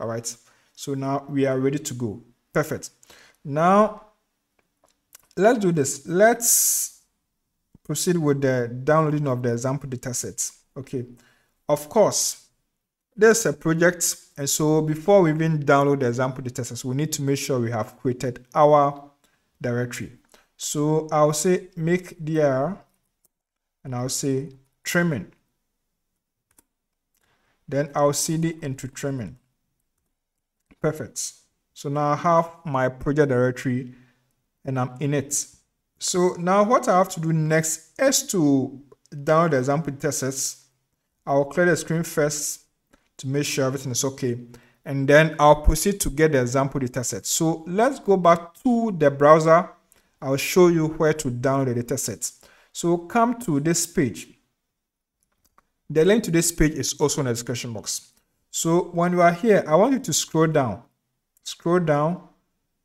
All right. So now we are ready to go. Perfect. Now let's do this. Let's proceed with the downloading of the example datasets. Okay. Of course, there's a project. And so before we even download the example datasets, we need to make sure we have created our directory. So I'll say make dir and I'll say trimming. Then I'll cd into trimming. Perfect. So now I have my project directory and I'm in it. So now what I have to do next is to download the example datasets. I'll clear the screen first to make sure everything is okay. And then I'll proceed to get the example dataset. So let's go back to the browser. I'll show you where to download the datasets. So come to this page. The link to this page is also in the description box. So when you are here, I want you to scroll down. Scroll down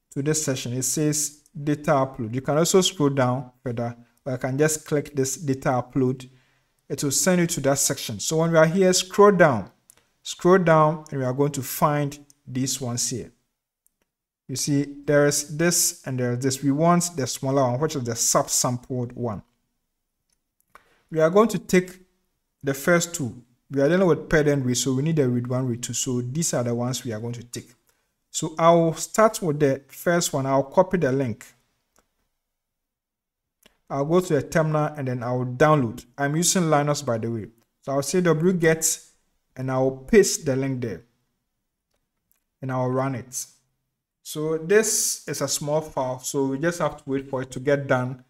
to this section. It says data upload. You can also scroll down further or I can just click this data upload. It will send you to that section. So when we are here, scroll down Scroll down and we are going to find these ones here. You see, there is this and there is this. We want the smaller one, which is the subsampled one. We are going to take the first two. We are dealing with paired end read, so we need a read one, read two. So these are the ones we are going to take. So I'll start with the first one. I'll copy the link. I'll go to the terminal and then I'll download. I'm using Linux by the way. So I'll say wget and I'll paste the link there and I'll run it. So this is a small file, so we just have to wait for it to get done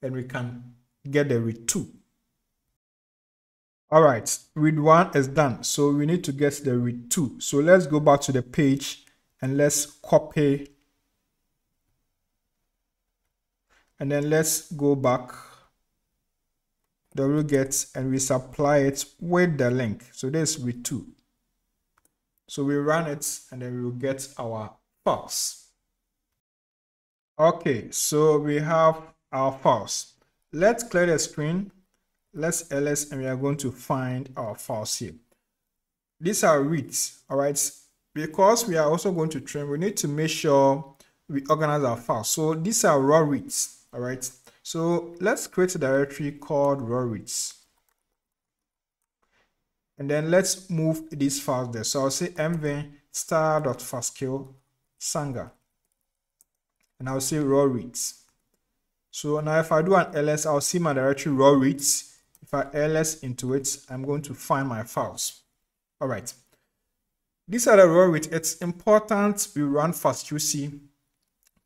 and we can get the read 2. All right, read 1 is done, so we need to get the read 2. So let's go back to the page and let's copy and then let's go back wget and we supply it with the link. So this read two. So we run it and then we will get our files. Okay, so we have our files. Let's clear the screen. Let's uh, ls and we are going to find our files here. These are reads, all right? Because we are also going to trim, we need to make sure we organize our files. So these are raw reads, all right? So let's create a directory called raw reads. And then let's move these files there. So I'll say mv star.fastq sanger. And I'll say raw reads. So now if I do an ls, I'll see my directory raw reads. I ls into it, I'm going to find my files. All right. These are the raw reads. It's important we run fastqc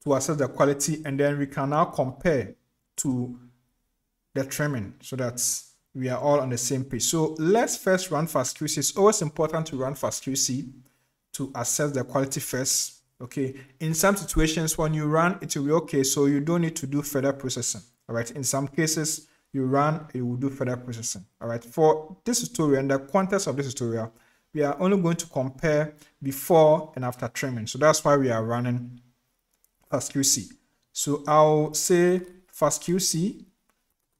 to assess the quality and then we can now compare to the trimming so that we are all on the same page. So let's first run FastQC. It's always important to run FastQC to assess the quality first. Okay. In some situations, when you run, it will be okay. So you don't need to do further processing. All right. In some cases, you run, it will do further processing. All right. For this tutorial and the context of this tutorial, we are only going to compare before and after trimming. So that's why we are running FastQC. So I'll say fastqc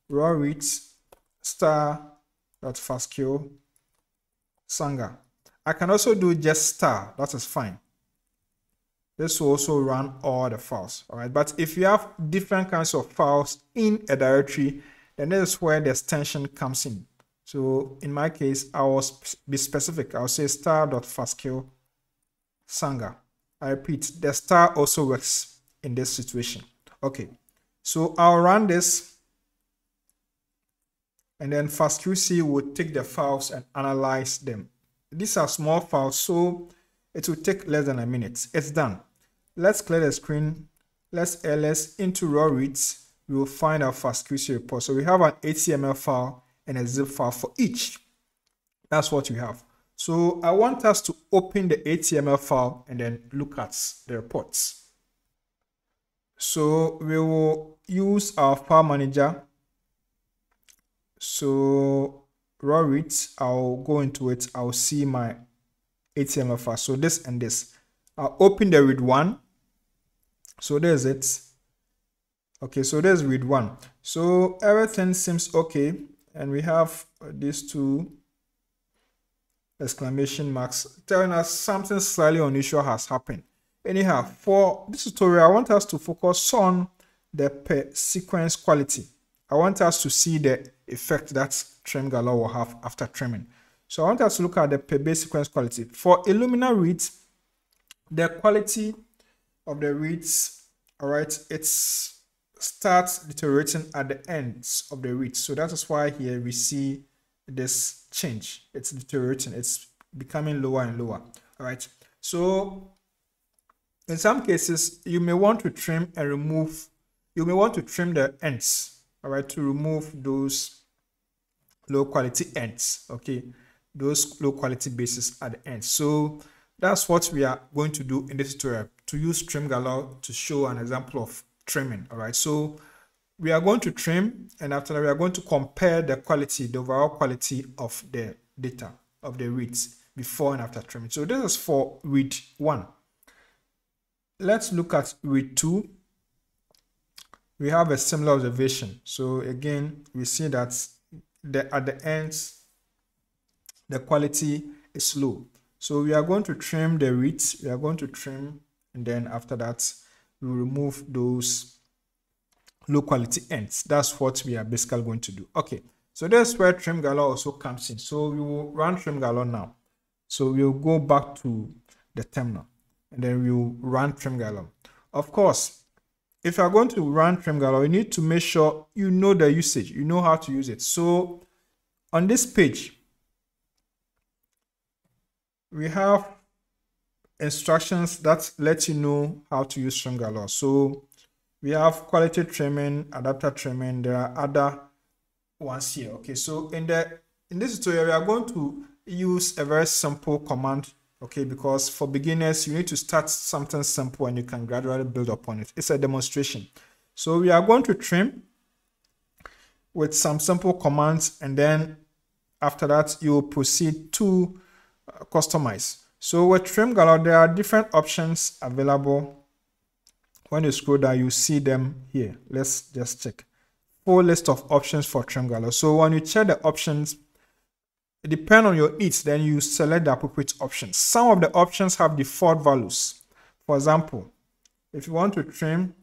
raw reads star dot fastq sanger. I can also do just star, that is fine. This will also run all the files, all right? But if you have different kinds of files in a directory, then this is where the extension comes in. So in my case, I will be specific. I'll say star.fastq sanger. I repeat, the star also works in this situation. Okay, so I'll run this and then FastQC will take the files and analyze them. These are small files, so it will take less than a minute. It's done. Let's clear the screen. Let's ls into raw reads. We will find our FastQC report. So we have an HTML file and a zip file for each. That's what we have. So I want us to open the HTML file and then look at the reports. So we will use our file manager. So raw it, I'll go into it. I'll see my HTML file. So this and this. I'll open the read one. So there's it. Okay, so there's read one. So everything seems okay. And we have uh, these two. exclamation marks telling us something slightly unusual has happened. Anyhow, for this tutorial, I want us to focus on the per sequence quality. I want us to see the effect that trim galore will have after trimming. So I want us to look at the per base sequence quality. For Illumina reads, the quality of the reads, all right, it starts deteriorating at the ends of the reads. So that is why here we see this change. It's deteriorating. It's becoming lower and lower. All right. So in some cases, you may want to trim and remove, you may want to trim the ends, all right, to remove those low quality ends, okay, those low quality bases at the end. So that's what we are going to do in this tutorial to use trim galore to show an example of trimming, all right. So we are going to trim and after that we are going to compare the quality, the overall quality of the data of the reads before and after trimming. So this is for read one. Let's look at read two. We have a similar observation. So again, we see that the, at the ends, the quality is low. So we are going to trim the reads. We are going to trim and then after that, we remove those low quality ends. That's what we are basically going to do. Okay, so that's where trim galore also comes in. So we will run trim galore now. So we'll go back to the terminal and then we'll run trim galore. Of course, if you're going to run trim galore, you need to make sure you know the usage, you know how to use it. So on this page, we have instructions that let you know how to use trim galore. So we have quality trimming, adapter trimming. There are other ones here. Okay, so in the in this tutorial, we are going to use a very simple command. Okay, because for beginners, you need to start something simple and you can gradually build upon it. It's a demonstration. So we are going to trim with some simple commands and then after that you will proceed to uh, customize. So with trim galore, there are different options available when you scroll down, you see them here. Let's just check. Full list of options for trim galore. So when you check the options, it depends on your needs, then you select the appropriate options. Some of the options have default values. For example, if you want to trim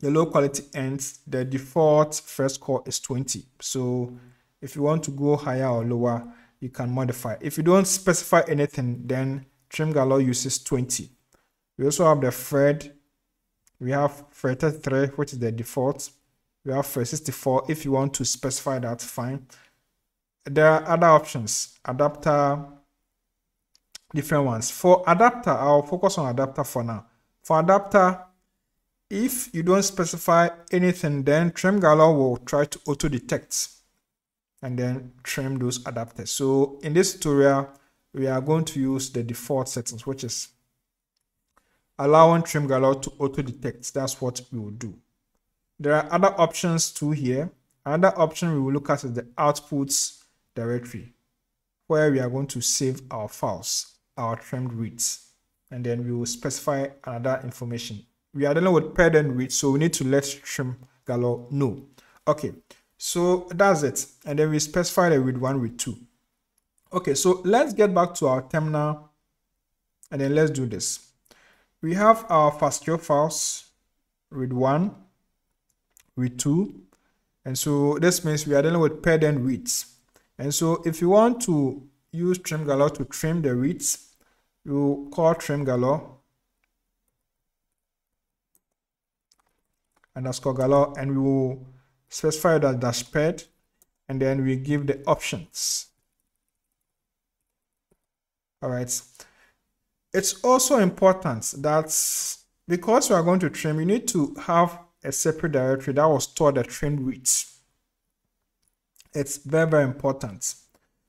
the low quality ends, the default Phred score is 20. So if you want to go higher or lower, you can modify. If you don't specify anything, then trim galore uses 20. We also have the Phred we have Phred 33 which is the default. We have 64 if you want to specify that fine. There are other options. Adapter different ones. For adapter i'll focus on adapter for now. For adapter if you don't specify anything then trim galore will try to auto detect and then trim those adapters so in this tutorial we are going to use the default settings which is allowing trim galore to auto detect. That's what we will do. There are other options too here. Another option we will look at is the outputs directory, where we are going to save our files, our trimmed reads, and then we will specify another information. We are dealing with paired end reads, so we need to let trim galore know. Okay, so that's it. And then we specify the read one, read two. Okay, so let's get back to our terminal and then let's do this we have our FASTQ files, read 1, read 2, and so this means we are dealing with paired end reads. And so if you want to use trim galore to trim the reads, you call trim galore underscore galore and we will specify that dash paired and then we give the options. All right. It's also important that because we are going to trim, you need to have a separate directory that will store the trimmed reads. It's very, very important.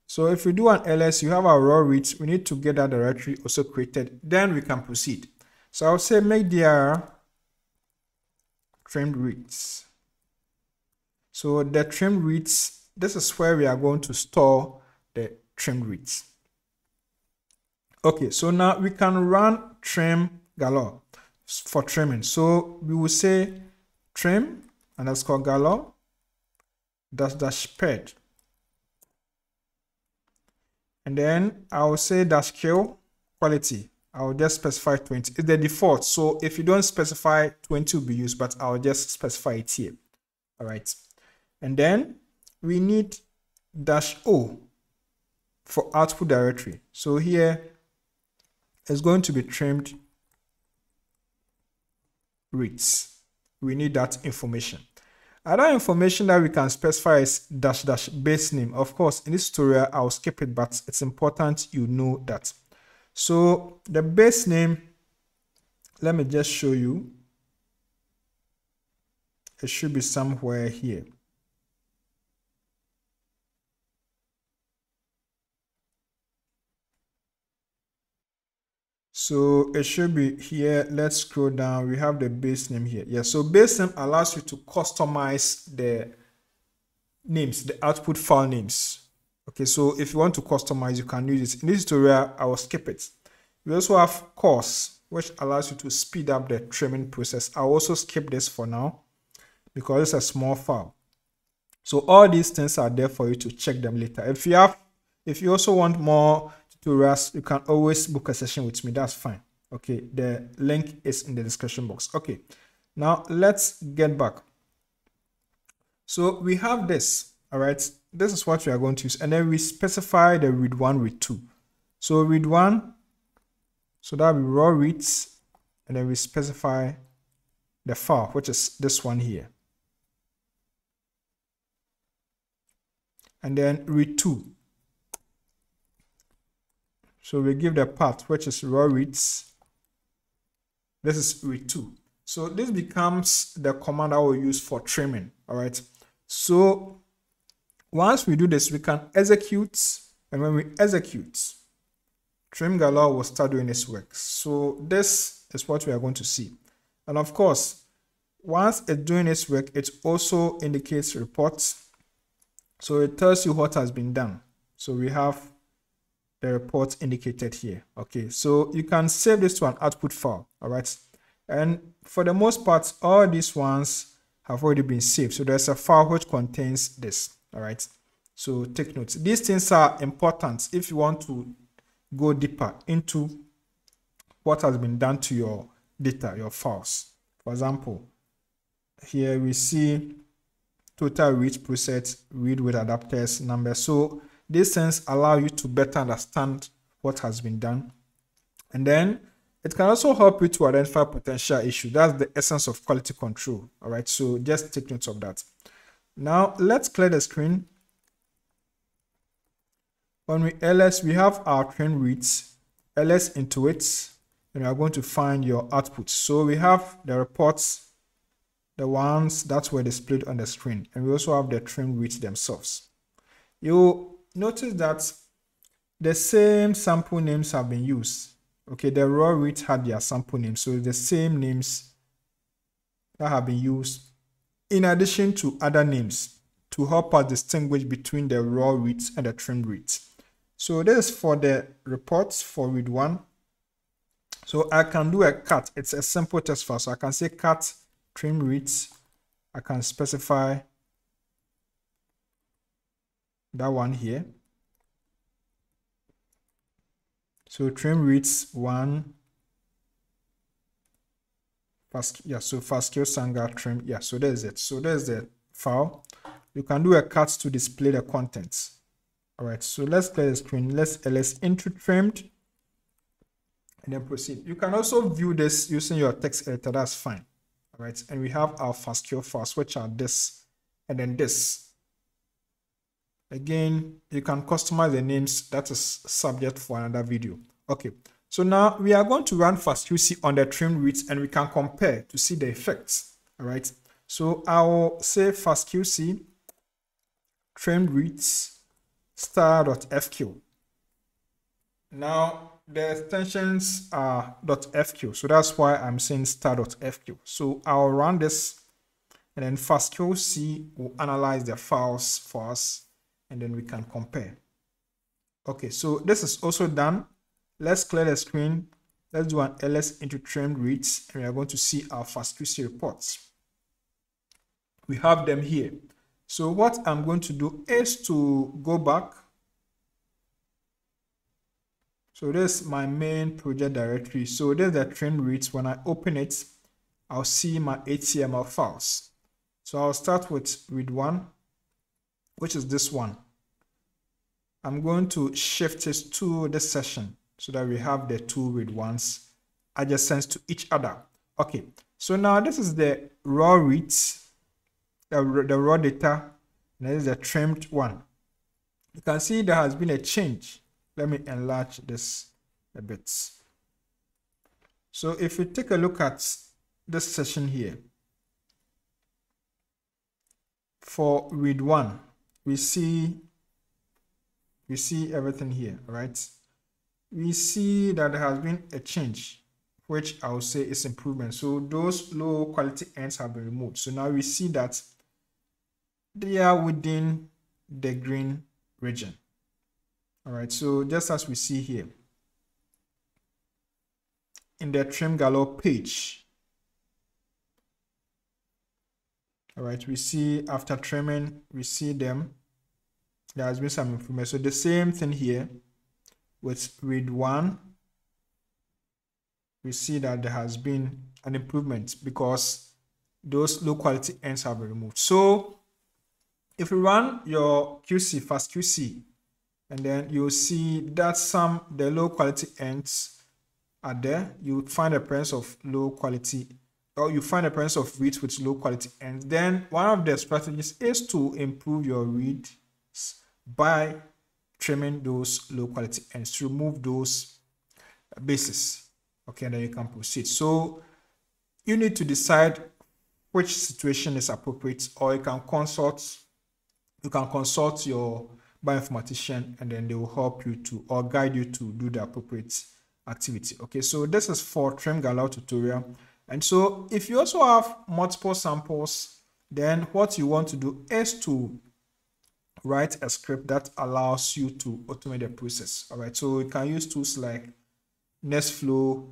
So if we do an ls, you have our raw reads, we need to get that directory also created, then we can proceed. So I'll say make dir trimmed reads. So the trim reads, this is where we are going to store the trim reads. Okay, so now we can run trim galore for trimming. So we will say trim underscore galore dash dash paired. And then I'll say dash kill quality. I'll just specify 20. It's the default. So if you don't specify 20 will be used, but I'll just specify it here. All right. And then we need dash O for output directory. So here is going to be trimmed reads. We need that information. Other information that we can specify is dash dash base name. Of course, in this tutorial, I'll skip it, but it's important you know that. So the base name, let me just show you. It should be somewhere here. So it should be here. Let's scroll down. We have the base name here. Yeah, so base name allows you to customize the names, the output file names. Okay, so if you want to customize, you can use it. In this tutorial, I will skip it. We also have cores, which allows you to speed up the trimming process. I'll also skip this for now because it's a small file. So all these things are there for you to check them later. If you have, if you also want more tutorials, you can always book a session with me. That's fine. Okay, the link is in the description box. Okay, now let's get back. So we have this, all right. This is what we are going to use, and then we specify the read one, read two. So read one, so that we raw reads, and then we specify the file, which is this one here. And then read two. So we give the path, which is raw reads. This is read 2. So this becomes the command I will use for trimming. All right. So once we do this, we can execute. And when we execute, trim galore will start doing its work. So this is what we are going to see. And of course, once it's doing its work, it also indicates reports. So it tells you what has been done. So we have the report indicated here. Okay, so you can save this to an output file, all right? And for the most part, all these ones have already been saved. So there's a file which contains this, all right? So take notes. These things are important if you want to go deeper into what has been done to your data, your files. For example, here we see total read process, read with adapters number. So these things allow you to better understand what has been done. And then it can also help you to identify potential issue. That's the essence of quality control. All right, so just take note of that. Now let's clear the screen. When we ls, we have our train reads, ls into it, and we are going to find your outputs. So we have the reports, the ones that were displayed on the screen, and we also have the train reads themselves. You notice that the same sample names have been used. Okay, the raw reads had their sample names, so the same names that have been used in addition to other names to help us distinguish between the raw reads and the trim reads. So this is for the reports for read one. So I can do a cut. It's a simple test file. So I can say cut trim reads. I can specify that one here. So trim reads one fast yeah so FASTQ sanger trim yeah so there's it. So there's the file. You can do a cut to display the contents. All right so let's clear the screen. Let's ls into trimmed and then proceed. You can also view this using your text editor. That's fine. All right and we have our FASTQ files which are this and then this Again, you can customize the names. That is subject for another video. Okay, so now we are going to run FastQC on the trim reads and we can compare to see the effects. All right, so I will say FastQC trim reads star.fq. Now the extensions are .fq, so that's why I'm saying star.fq. So I'll run this and then FastQC will analyze the files for us and then we can compare. Okay, so this is also done. Let's clear the screen. Let's do an ls into trimmed reads and we are going to see our FastQC reports. We have them here. So what I'm going to do is to go back So this is my main project directory. So there's the trim reads. When I open it, I'll see my HTML files. So I'll start with read one, which is this one. I'm going to shift this to this session so that we have the two read ones adjacent to each other. Okay, so now this is the raw reads, the, the raw data, and this is the trimmed one. You can see there has been a change. Let me enlarge this a bit. So if we take a look at this session here, for read one, we see we see everything here, right? We see that there has been a change, which I would say is improvement. So those low quality ends have been removed. So now we see that they are within the green region. All right, so just as we see here, in the trim galore page, all right, we see after trimming, we see them, there has been some improvement. So the same thing here with read one, we see that there has been an improvement because those low quality ends have been removed. So if you run your QC, fast QC, and then you'll see that some, the low quality ends are there. You would find a presence of low quality, or you find a presence of reads with low quality And Then one of the strategies is to improve your reads by trimming those low quality ends to remove those bases. Okay, and then you can proceed. So you need to decide which situation is appropriate, or you can consult you can consult your bioinformatician and then they will help you to or guide you to do the appropriate activity. Okay, so this is for trim galore tutorial. And so if you also have multiple samples, then what you want to do is to write a script that allows you to automate the process. All right, so you can use tools like Nextflow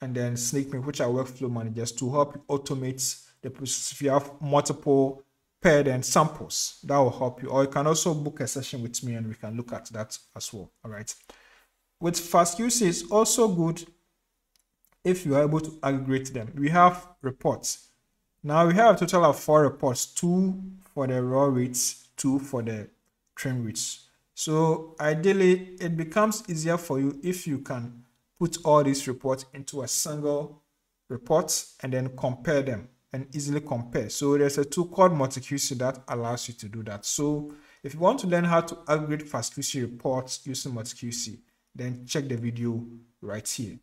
and then Snakemake, which are workflow managers to help automate the process. If you have multiple paired end samples that will help you or you can also book a session with me and we can look at that as well all right with fast QC it's also good if you are able to aggregate them we have reports now we have a total of four reports two for the raw rates two for the trim rates so ideally it becomes easier for you if you can put all these reports into a single report and then compare them and easily compare. So there's a tool called MultiQC that allows you to do that. So if you want to learn how to aggregate FastQC reports using MultiQC, then check the video right here.